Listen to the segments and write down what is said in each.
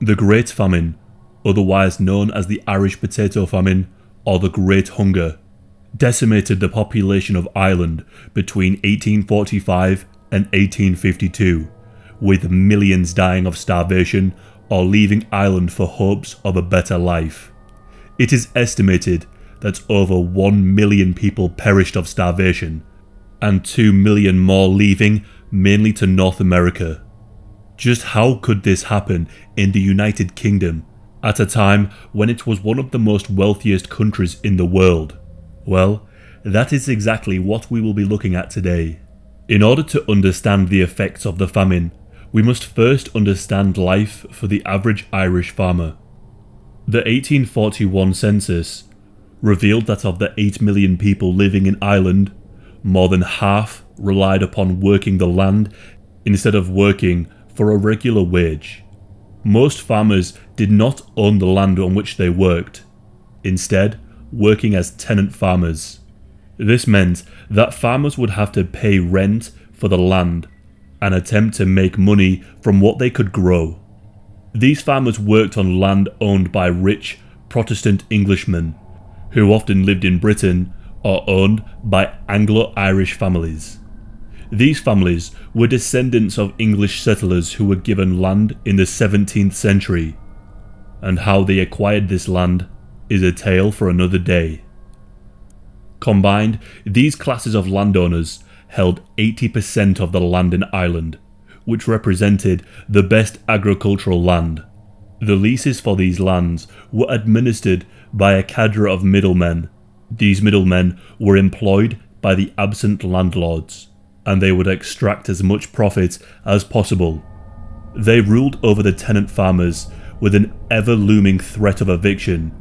The Great Famine, otherwise known as the Irish Potato Famine or the Great Hunger, decimated the population of Ireland between 1845 and 1852, with millions dying of starvation or leaving Ireland for hopes of a better life. It is estimated that over 1 million people perished of starvation, and 2 million more leaving mainly to North America. Just how could this happen in the United Kingdom at a time when it was one of the most wealthiest countries in the world? Well, that is exactly what we will be looking at today. In order to understand the effects of the famine, we must first understand life for the average Irish farmer. The 1841 census revealed that of the 8 million people living in Ireland, more than half relied upon working the land instead of working for a regular wage. Most farmers did not own the land on which they worked, instead, working as tenant farmers. This meant that farmers would have to pay rent for the land and attempt to make money from what they could grow. These farmers worked on land owned by rich Protestant Englishmen, who often lived in Britain or owned by Anglo Irish families. These families were descendants of English settlers who were given land in the 17th century, and how they acquired this land is a tale for another day. Combined, these classes of landowners held 80% of the land in Ireland, which represented the best agricultural land. The leases for these lands were administered by a cadre of middlemen. These middlemen were employed by the absent landlords and they would extract as much profit as possible. They ruled over the tenant farmers with an ever looming threat of eviction,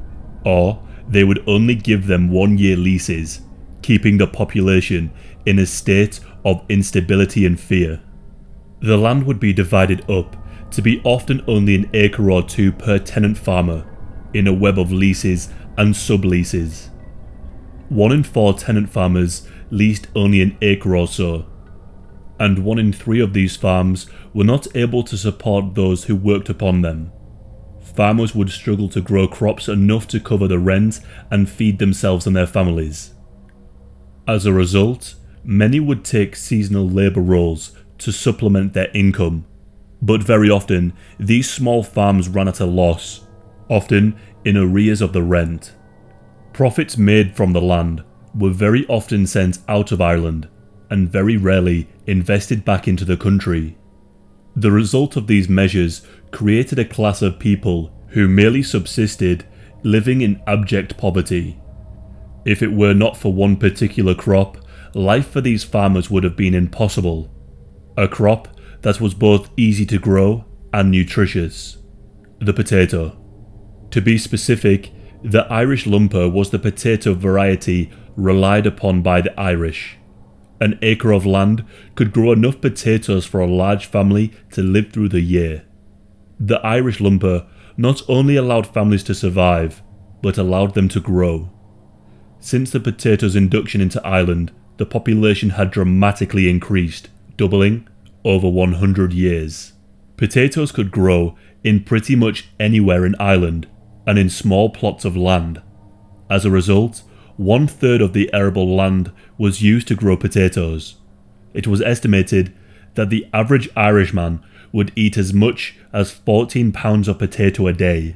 or they would only give them one year leases, keeping the population in a state of instability and fear. The land would be divided up to be often only an acre or two per tenant farmer in a web of leases and subleases. One in four tenant farmers leased only an acre or so, and one in three of these farms were not able to support those who worked upon them. Farmers would struggle to grow crops enough to cover the rent and feed themselves and their families. As a result, many would take seasonal labour roles to supplement their income, but very often these small farms ran at a loss, often in arrears of the rent. Profits made from the land were very often sent out of Ireland and very rarely invested back into the country. The result of these measures created a class of people who merely subsisted, living in abject poverty. If it were not for one particular crop, life for these farmers would have been impossible. A crop that was both easy to grow and nutritious. The potato. To be specific, the Irish lumper was the potato variety relied upon by the Irish. An acre of land could grow enough potatoes for a large family to live through the year. The Irish lumper not only allowed families to survive, but allowed them to grow. Since the potato's induction into Ireland, the population had dramatically increased, doubling over 100 years. Potatoes could grow in pretty much anywhere in Ireland and in small plots of land. As a result, one third of the arable land was used to grow potatoes. It was estimated that the average Irishman would eat as much as 14 pounds of potato a day.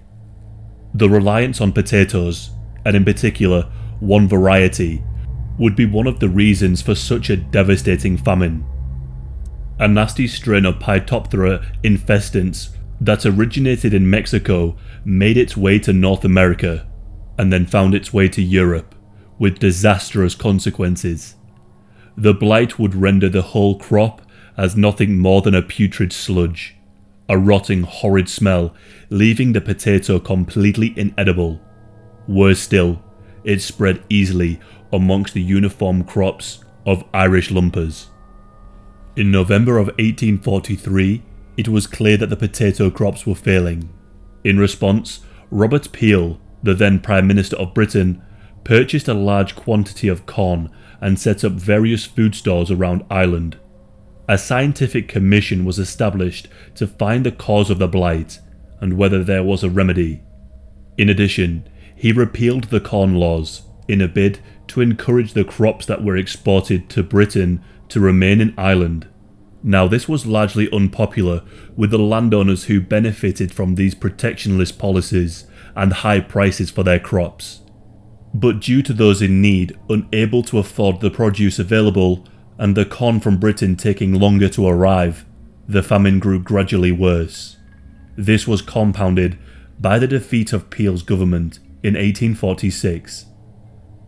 The reliance on potatoes, and in particular one variety, would be one of the reasons for such a devastating famine. A nasty strain of Phytophthora infestans that originated in Mexico made its way to North America and then found its way to Europe with disastrous consequences. The blight would render the whole crop as nothing more than a putrid sludge, a rotting horrid smell, leaving the potato completely inedible. Worse still, it spread easily amongst the uniform crops of Irish lumpers. In November of 1843, it was clear that the potato crops were failing. In response, Robert Peel, the then Prime Minister of Britain, purchased a large quantity of corn and set up various food stores around Ireland. A scientific commission was established to find the cause of the blight, and whether there was a remedy. In addition, he repealed the Corn Laws in a bid to encourage the crops that were exported to Britain to remain in Ireland. Now, this was largely unpopular with the landowners who benefited from these protectionist policies and high prices for their crops. But due to those in need unable to afford the produce available and the corn from Britain taking longer to arrive, the famine grew gradually worse. This was compounded by the defeat of Peel's government in 1846.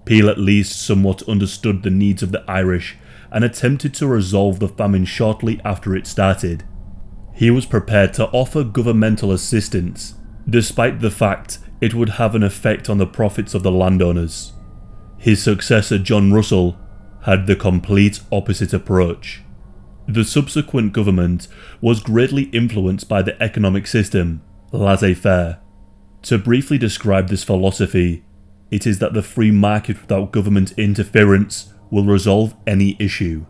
Peel at least somewhat understood the needs of the Irish and attempted to resolve the famine shortly after it started. He was prepared to offer governmental assistance, despite the fact it would have an effect on the profits of the landowners. His successor John Russell had the complete opposite approach. The subsequent government was greatly influenced by the economic system, laissez-faire. To briefly describe this philosophy, it is that the free market without government interference will resolve any issue.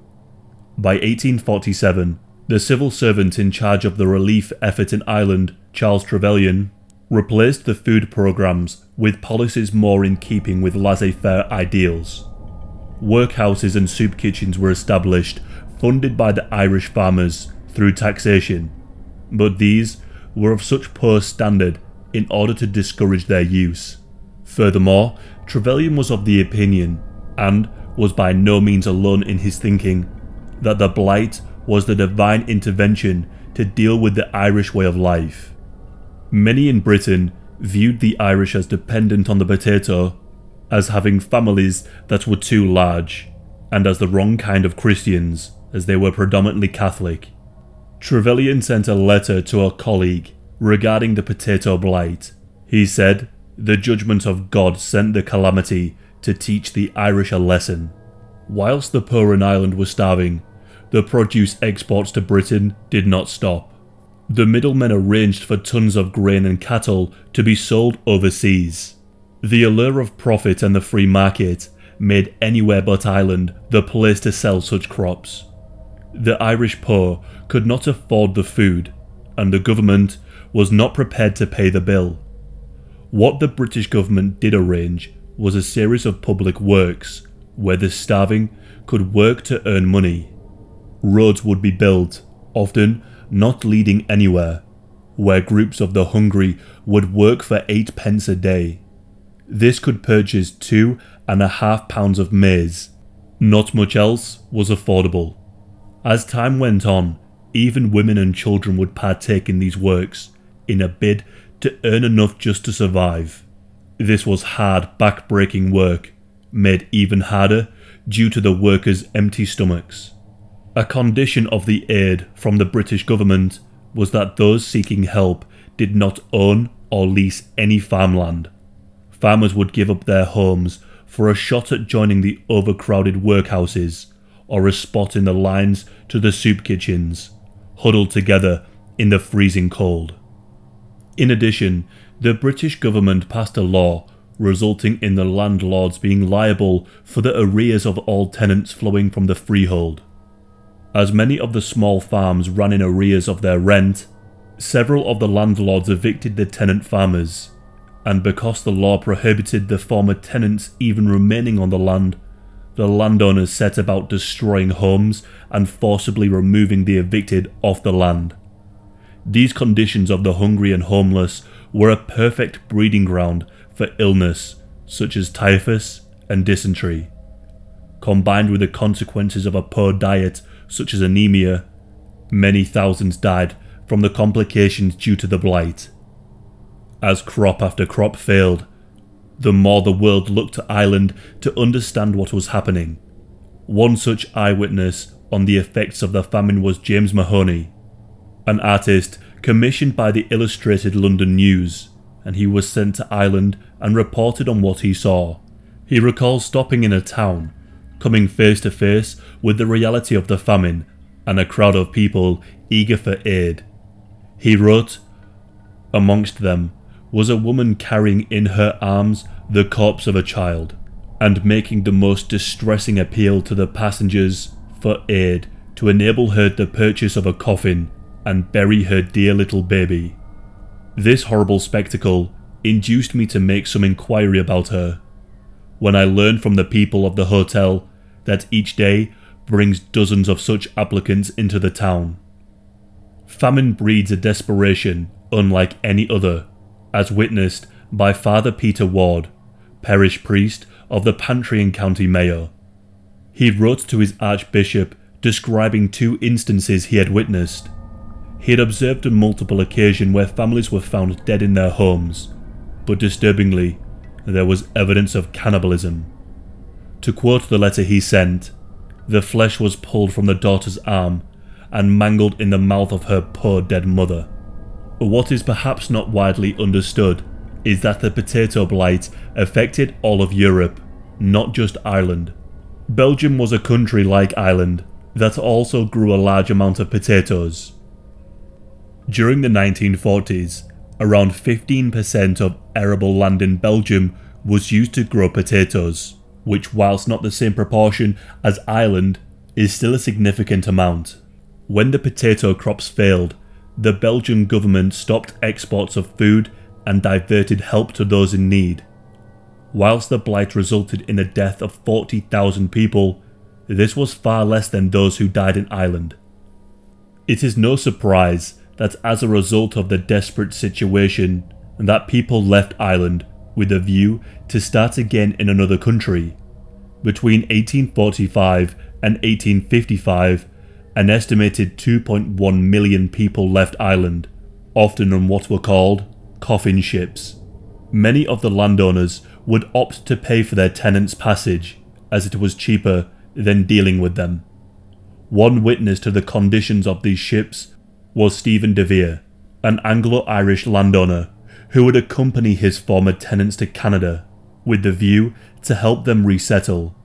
By 1847, the civil servant in charge of the relief effort in Ireland, Charles Trevelyan, replaced the food programs with policies more in keeping with laissez-faire ideals. Workhouses and soup kitchens were established, funded by the Irish farmers through taxation, but these were of such poor standard in order to discourage their use. Furthermore, Trevelyan was of the opinion, and was by no means alone in his thinking, that the Blight was the divine intervention to deal with the Irish way of life. Many in Britain viewed the Irish as dependent on the potato, as having families that were too large, and as the wrong kind of Christians, as they were predominantly Catholic. Trevelyan sent a letter to a colleague regarding the potato blight. He said, The judgment of God sent the calamity to teach the Irish a lesson. Whilst the poor in Ireland were starving, the produce exports to Britain did not stop. The middlemen arranged for tons of grain and cattle to be sold overseas. The allure of profit and the free market made anywhere but Ireland the place to sell such crops. The Irish poor could not afford the food, and the government was not prepared to pay the bill. What the British government did arrange was a series of public works where the starving could work to earn money. Roads would be built, often not leading anywhere, where groups of the hungry would work for eight pence a day. This could purchase two and a half pounds of maize. Not much else was affordable. As time went on, even women and children would partake in these works in a bid to earn enough just to survive. This was hard, back-breaking work, made even harder due to the workers' empty stomachs. A condition of the aid from the British government was that those seeking help did not own or lease any farmland. Farmers would give up their homes for a shot at joining the overcrowded workhouses or a spot in the lines to the soup kitchens, huddled together in the freezing cold. In addition, the British government passed a law resulting in the landlords being liable for the arrears of all tenants flowing from the freehold. As many of the small farms ran in arrears of their rent, several of the landlords evicted the tenant farmers, and because the law prohibited the former tenants even remaining on the land, the landowners set about destroying homes and forcibly removing the evicted off the land. These conditions of the hungry and homeless were a perfect breeding ground for illness such as typhus and dysentery. Combined with the consequences of a poor diet such as anemia, many thousands died from the complications due to the blight. As crop after crop failed, the more the world looked to Ireland to understand what was happening. One such eyewitness on the effects of the famine was James Mahoney, an artist commissioned by the Illustrated London News, and he was sent to Ireland and reported on what he saw. He recalls stopping in a town, coming face to face with the reality of the famine and a crowd of people eager for aid. He wrote, Amongst them was a woman carrying in her arms the corpse of a child, and making the most distressing appeal to the passengers for aid to enable her the purchase of a coffin and bury her dear little baby. This horrible spectacle induced me to make some inquiry about her. When I learned from the people of the hotel that each day brings dozens of such applicants into the town. Famine breeds a desperation unlike any other, as witnessed by Father Peter Ward, parish priest of the Partry County Mayo. He wrote to his Archbishop describing two instances he had witnessed. He had observed on multiple occasions where families were found dead in their homes, but disturbingly, there was evidence of cannibalism. To quote the letter he sent, the flesh was pulled from the daughter's arm and mangled in the mouth of her poor dead mother. But What is perhaps not widely understood is that the potato blight affected all of Europe, not just Ireland. Belgium was a country like Ireland that also grew a large amount of potatoes. During the 1940s, around 15% of arable land in Belgium was used to grow potatoes, which, whilst not the same proportion as Ireland, is still a significant amount. When the potato crops failed, the Belgian government stopped exports of food and diverted help to those in need. Whilst the blight resulted in the death of 40,000 people, this was far less than those who died in Ireland. It is no surprise that as a result of the desperate situation that people left Ireland with a view to start again in another country. Between 1845 and 1855, an estimated 2.1 million people left Ireland, often on what were called coffin ships. Many of the landowners would opt to pay for their tenants' passage, as it was cheaper than dealing with them. One witness to the conditions of these ships was Stephen de Vere, an Anglo Irish landowner who would accompany his former tenants to Canada with the view to help them resettle.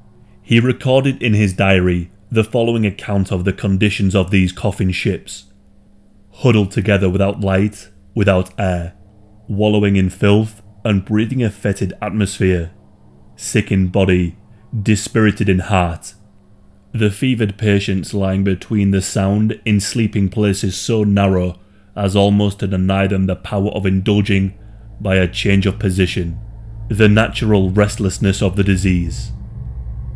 He recorded in his diary the following account of the conditions of these coffin ships huddled together without light, without air, wallowing in filth and breathing a fetid atmosphere, sick in body, dispirited in heart. The fevered patients lying between the sound in sleeping places so narrow as almost to deny them the power of indulging by a change of position, the natural restlessness of the disease.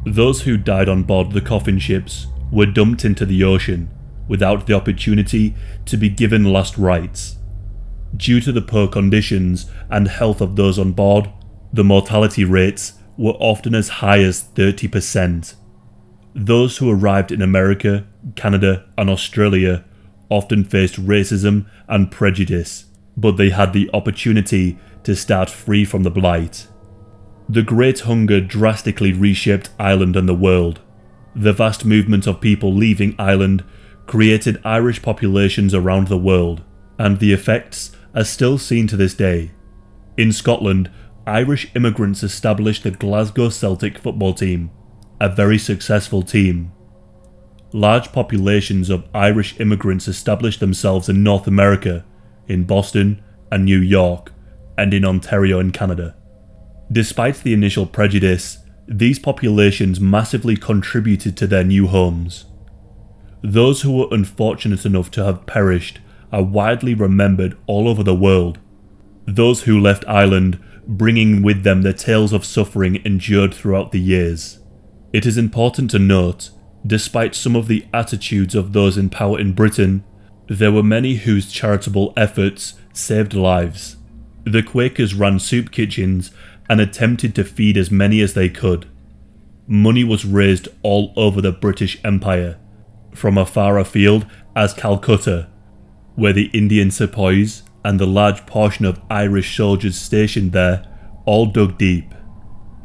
Those who died on board the coffin ships were dumped into the ocean without the opportunity to be given last rites. Due to the poor conditions and health of those on board, the mortality rates were often as high as 30%. Those who arrived in America, Canada, and Australia often faced racism and prejudice, but they had the opportunity to start free from the blight. The Great Hunger drastically reshaped Ireland and the world. The vast movement of people leaving Ireland created Irish populations around the world, and the effects are still seen to this day. In Scotland, Irish immigrants established the Glasgow Celtic football team, a very successful team. Large populations of Irish immigrants established themselves in North America, in Boston and New York, and in Ontario in Canada. Despite the initial prejudice, these populations massively contributed to their new homes. Those who were unfortunate enough to have perished are widely remembered all over the world. Those who left Ireland bringing with them the tales of suffering endured throughout the years. It is important to note, despite some of the attitudes of those in power in Britain, there were many whose charitable efforts saved lives. The Quakers ran soup kitchens and attempted to feed as many as they could. Money was raised all over the British Empire, from a far afield as Calcutta, where the Indian sepoys and the large portion of Irish soldiers stationed there all dug deep.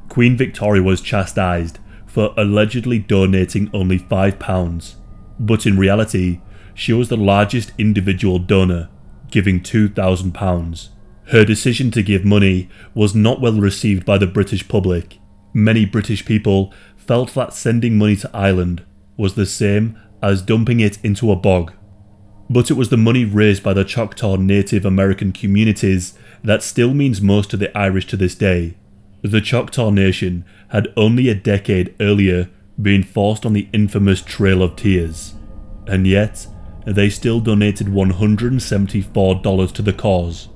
Queen Victoria was chastised for allegedly donating only £5, but in reality, she was the largest individual donor, giving £2,000. Her decision to give money was not well received by the British public. Many British people felt that sending money to Ireland was the same as dumping it into a bog. But it was the money raised by the Choctaw Native American communities that still means most to the Irish to this day. The Choctaw Nation had only a decade earlier been forced on the infamous Trail of Tears, and yet they still donated $174 to the cause.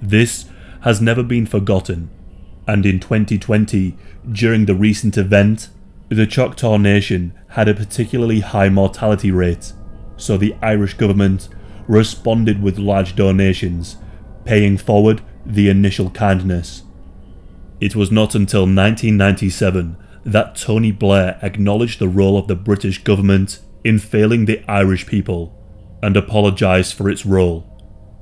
This has never been forgotten, and in 2020, during the recent event, the Choctaw Nation had a particularly high mortality rate, so the Irish government responded with large donations, paying forward the initial kindness. It was not until 1997 that Tony Blair acknowledged the role of the British government in failing the Irish people and apologised for its role.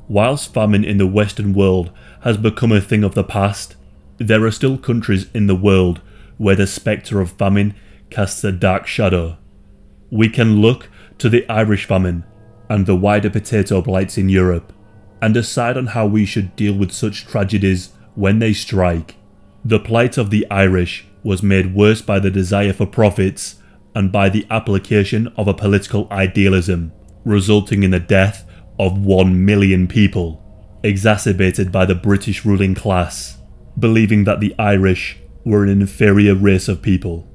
Whilst famine in the Western world has become a thing of the past, there are still countries in the world where the spectre of famine casts a dark shadow. We can look to the Irish famine and the wider potato blights in Europe and decide on how we should deal with such tragedies when they strike. The plight of the Irish was made worse by the desire for profits and by the application of a political idealism, resulting in the death of one million people, exacerbated by the British ruling class, believing that the Irish were an inferior race of people.